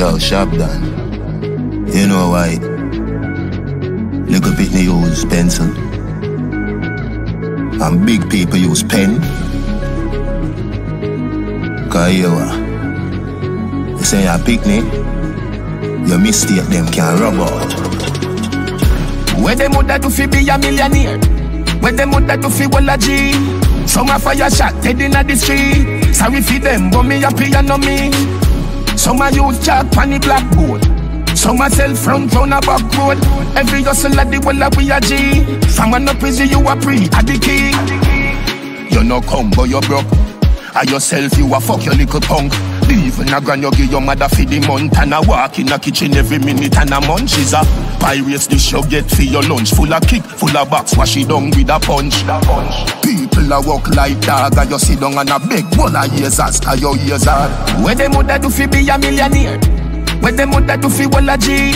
Yo, Shabdon. You know why? Little bit me use pencil. And big people use pen. Cause you are. You say pick me. Your mistake them can rub out. Where them woulda do fi be a millionaire? Where them woulda do fi wall a G? Some a fire shot dead inna the street. Sorry fi them, but me happy and no me. Some a use chat pon the blackboard. Some a sell front round a back road. Every hustle at the wall a we a G. From an up easy you a pre a the king. You no come but you broke. A yourself you a fuck your little punk. Even a grand you give your mother for the month And a walk in a kitchen every minute and a munch Is a pirates dish you get for your lunch Full of kick, full of box, wash it down with a punch People a walk like dog And you sit down and a beg. One of years as Cause your ears are Where them woulda do fi be a millionaire? Where them woulda do fi wall a G?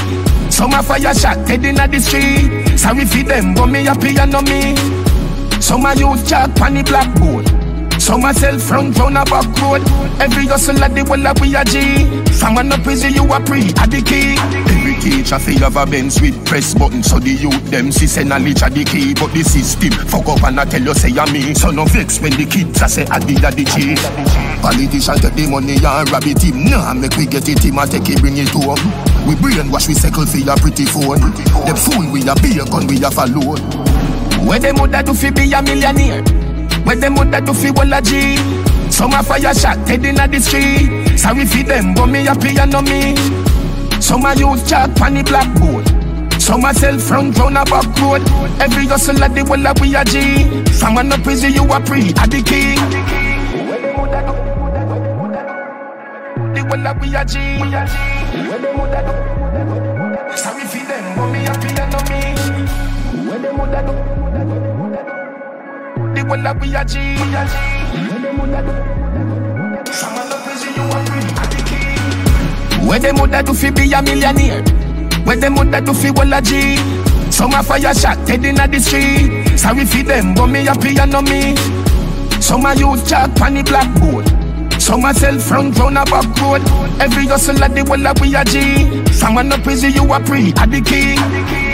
Some a fire shot dead inna the street. Sorry fi them but me happy and no me. Some a use chalk pon the blackboard some myself front round a back road. Every hustle at the wall a we a G. From an up easy you a pre a the key. Every teacher fi have a Benz with press button So the youth them see send a leech a the key. But the system fuck up and I tell you say a me. So no vex when the kids a say I did a the G Politician take the money and rabbit him Nah make we get it him a take it bring it home. We brainwash we cycle for your pretty phone. Them fool we a be a gun we a follow. Where them woulda do fi be a millionaire where them woulda do fi wall a G. Some a fire shot dead inna the street. Sorry fi them but me happy and no me. Some a use chalk pon the blackboard. Some a sell front round a back road. Every hustle at the wall a we a G. From an up easy you a pre a the king. The wall a we a G. Where them woulda do Sorry fi them but me happy and no me. Where them woulda do the whole of we a G. Where them woulda do fi be a millionaire? Where them woulda do fi wall a G? Some a fire shot dead inna the street. Sorry fi them, but me happy and no me. Some a use chalk pon the blackboard. Some a sell front round a back road. Every hustle at the wall of we a G. From an up easy you a pre a the king.